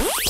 Bye.